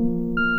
you